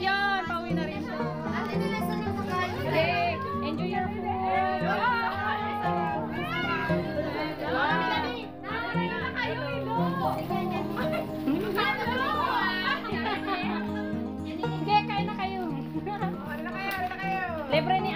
Yun, pauwi na rin siya. Enjoy your food. Libre ni